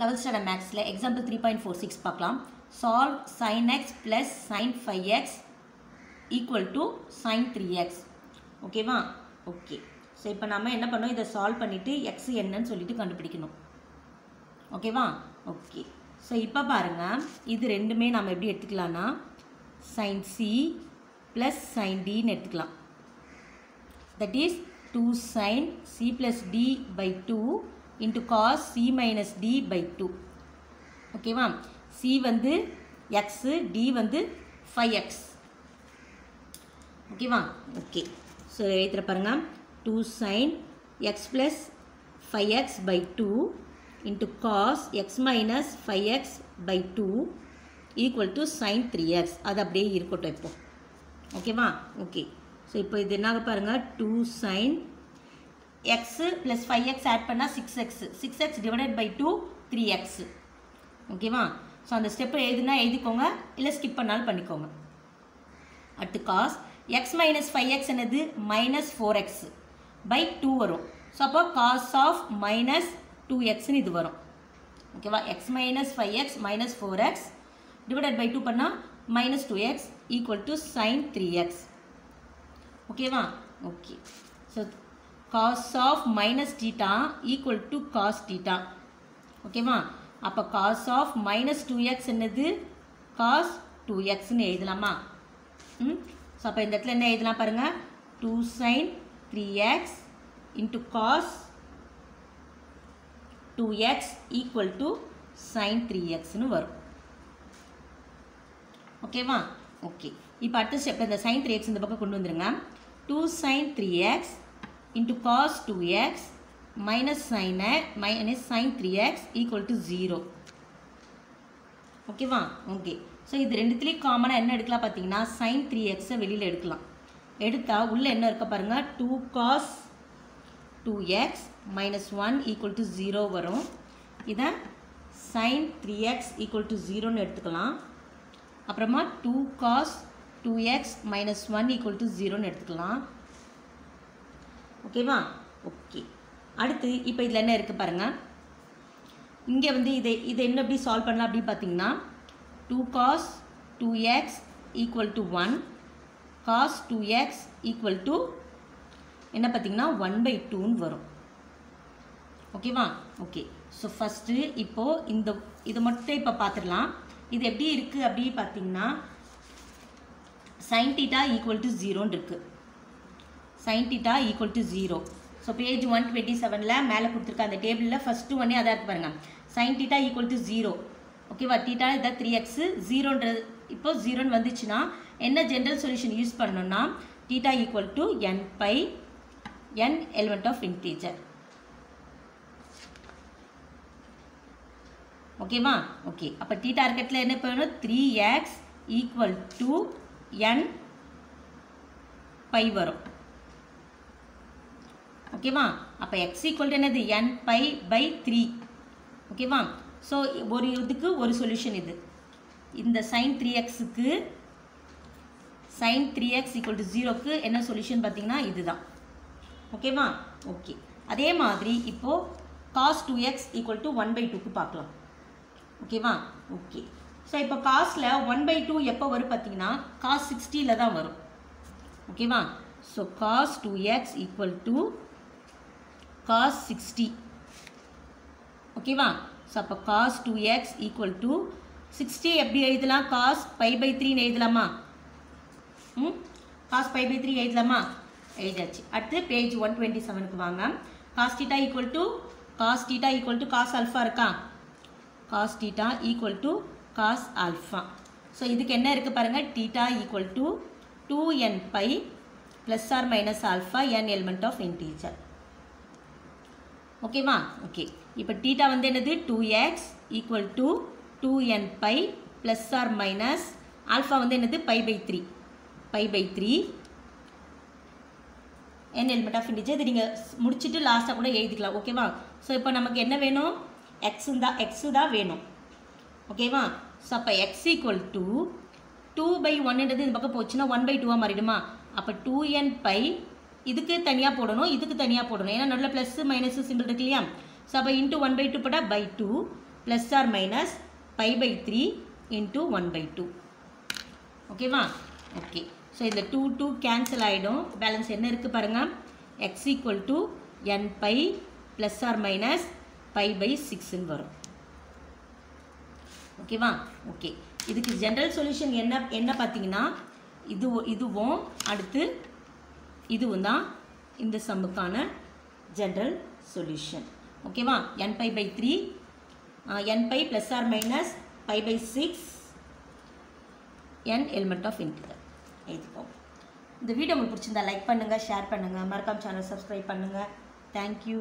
Eleventh standard மேக்ஸில் example three point four six பார்க்கலாம். Solve sine x plus sine five x equal to sine three x ஓகேவா okay so இப்போ நம்ம என்ன பண்ணோம் இதை சால்வ் பண்ணிவிட்டு எக்ஸ் என்னன்னு சொல்லிட்டு கண்டுபிடிக்கணும். ஓகேவா ஓகே ஸோ இப்போ பாருங்கள் இது ரெண்டுமே நம்ம எப்படி எடுத்துக்கலான்னா சைன் சி ப்ளஸ் சைன் டின்னு எடுத்துக்கலாம். That is two sine C plus D by two into cos c minus d by 2 ஓகேவா c வந்து x d வந்து 5x ஓகேவா okay so எழுத்துற x 2 sin x plus 5x by 2 into cos x minus 5x by 2 equal to sin 3x அது அப்படியே இருக்கட்டும் இப்போ. ஓகேவா okay so இப்போ இது என்ன பாருங்கள் two sine x plus five x add பண்ணால் six x six x divided by two three x ஓகேவா ஸோ அந்த ஸ்டெப்பை எழுதுனா எழுதிக்கோங்க. இல்லை ஸ்கிப் பண்ணாலும் பண்ணிக்கோங்க. அடுத்து cos x minus five x என்னது? Minus four x by two வரும். ஸோ அப்போ காஸ் ஆஃப் மைனஸ் டூ எக்ஸ்னு இது வரும். ஓகேவா x minus five x minus four x divided by two பண்ணால் minus two x equal to sine three x ஓகேவா okay so cos of minus theta equal to cos theta ஓகேவா அப்போ cos of minus two x என்னது? Cos two எக்ஸ்னு எழுதலாமா? ம்? So அப்போ இந்த இடத்துல என்ன எழுதலாம் பாருங்கள் two sine three x into cos two x equal to sine three எக்ஸ்னு வரும். ஓகேவா ஓகே இப்போ அடுத்த ஸ்டெப் இந்த சைன் த்ரீ எக்ஸ் இந்த பக்கம் கொண்டு வந்துருங்க. Two sine three x into cos two x minus sine minus sine three x equal to zero ஓகேவா ஓகே ஸோ இது ரெண்டுத்துலேயும் காமனாக என்ன எடுக்கலாம் பார்த்தீங்கன்னா சைன் த்ரீ எக்ஸை வெளியில் எடுக்கலாம். எடுத்தால் உள்ளே என்ன இருக்க பாருங்கள் two cos two x minus one equal to zero வரும். இதை sine three x equal to ஜீரோன்னு எடுத்துக்கலாம். அப்புறமா two cos two x minus one equal to ஜீரோன்னு எடுத்துக்கலாம். ஓகேவா? ஓகே. அடுத்து இப்போ இதில் என்ன இருக்குது பாருங்கள் இங்கே வந்து இதை இதை என்ன எப்படி சால்வ் பண்ணலாம் அப்படின்னு பார்த்தீங்கன்னா two cos two x equal to one cos two x equal to என்ன பார்த்தீங்கன்னா ஒன் பை டூன்னு வரும். ஓகேவா? ஓகே. ஸோ ஃபஸ்ட்டு இப்போது இந்த இதை மட்டும் இப்போ பார்த்துடலாம் இது எப்படி இருக்குது அப்படி பார்த்தீங்கன்னா சைன் டீட்டா ஈக்குவல் டு ஜீரோன்னு இருக்குது sine theta equal to zero so page one twenty செவனில் மேலே கொடுத்துருக்க அந்த டேபிளில் ஃபஸ்ட்டு ஒன்னே அதான் இருக்கு பாருங்கள் sine theta equal to zero ஓகேவா டீட்டா இதான் த்ரீ எக்ஸு ஜீரோன்றது இப்போ ஜீரோன்னு வந்துச்சுன்னா என்ன ஜென்ரல் சொல்யூஷன் யூஸ் பண்ணணும்னா theta equal to n pi n element of integer ஓகேவா ஓகே அப்போ டி டார்கெட்டில் என்ன பண்ணணும்? Three x equal to n pi வரும். ஓகேவா? அப்போ எக்ஸ் ஈக்குவல் என்னது? என் பை பை த்ரீ ஓகேவா? ஸோ ஒரு இதுக்கு ஒரு சொல்யூஷன் இது. இந்த சைன் த்ரீ எக்ஸுக்கு sine three x equal to ஜீரோக்கு என்ன சொல்யூஷன் பார்த்தீங்கன்னா இதுதான். ஓகேவா? ஓகே. அதே மாதிரி இப்போது cos two x equal to one by டூக்கு பார்க்கலாம். ஓகேவா? ஓகே. ஸோ இப்போ காசில் ஒன் பை டூ எப்போ வரும் பார்த்தீங்கன்னா காஸ் சிக்ஸ்டியில் தான் வரும். ஓகேவா? So cos two x equal to cos sixty ஓகேவா ஸோ அப்போ cos two x equal to sixty எப்படி எழுதலாம்? காஸ் பை பை த்ரீன்னு எழுதலாமா? ம்? காஸ் பை பை த்ரீ எழுதலாமா? எழுதாச்சு அடுத்து பேஜ் ஒன் டுவெண்ட்டி செவனுக்கு வாங்க. Cos theta equal to cos theta equal to cos alpha இருக்கா? Cos theta equal to cos alpha so இதுக்கு என்ன இருக்குது பாருங்கள் theta equal to two n pi plus or minus alpha n element of integer ஓகேவா? Okay. இப்போ theta வந்து என்னது? Two x equal to two n pi plus or minus alpha வந்து என்னது? Pi by three pi by three n element of integer இது நீங்கள் முடிச்சுட்டு லாஸ்ட்டாக கூட எழுதிக்கலாம். ஓகேவா? ஸோ இப்போ நமக்கு என்ன வேணும்? எக்ஸு தான் எக்ஸு தான் வேணும். ஓகேவா? ஸோ அப்போ x equal to two by ஒன்னுன்றது இந்த பக்கம் போச்சுன்னா ஒன் பை டூவாக மாறிடுமா? அப்போ டூ என் பை இதுக்கு தனியாக போடணும் இதுக்கு தனியாக போடணும். ஏன்னா நல்ல ப்ளஸ் மைனஸு சிம்பிள் இருக்கு இல்லையா? ஸோ அப்போ இன்ட்டு ஒன் பை டூ போட்டால் by two plus or minus pi by three into one by two ஓகேவா ஓகே ஸோ இதில் டூ டூ கேன்சல் ஆகிடும் பேலன்ஸ் என்ன இருக்குது பாருங்கள் x equal to n pi plus or minus pi by சிக்ஸ்ன்னு வரும். ஓகேவா okay இதுக்கு ஜென்ரல் சொல்யூஷன் என்ன என்ன பார்த்தீங்கன்னா இது இதுவும் அடுத்து இதுவும் தான் இந்த சம்முக்கான ஜென்ரல் சொல்யூஷன் ஓகேவா n pi by three n pi plus or minus pi by six n element of integer எழுதிப்போம். இந்த வீடியோ உங்களுக்கு பிடிச்சிருந்தா லைக் பண்ணுங்கள் ஷேர் பண்ணுங்கள் மறக்காம சேனல் சப்ஸ்கிரைப் பண்ணுங்கள் தேங்க்யூ